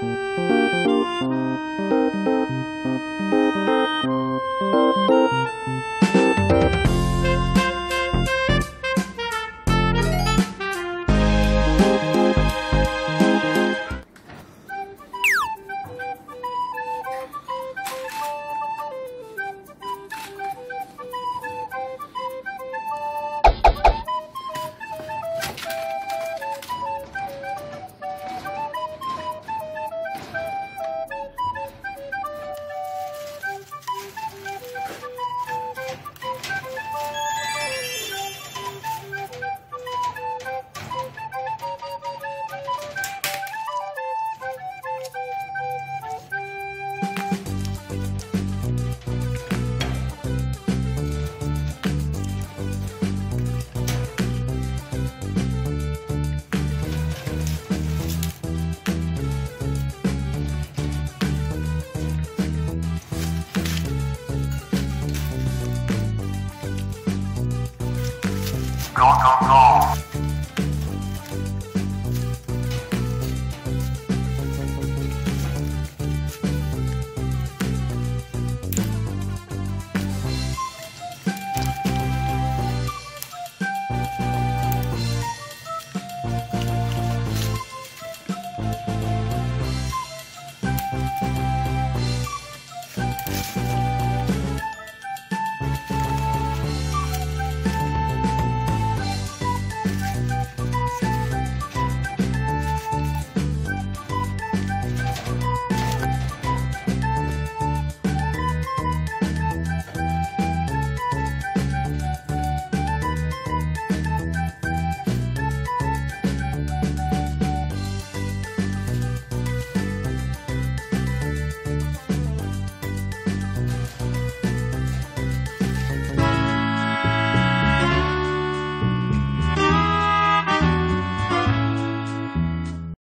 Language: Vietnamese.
Thank you. go, go, go.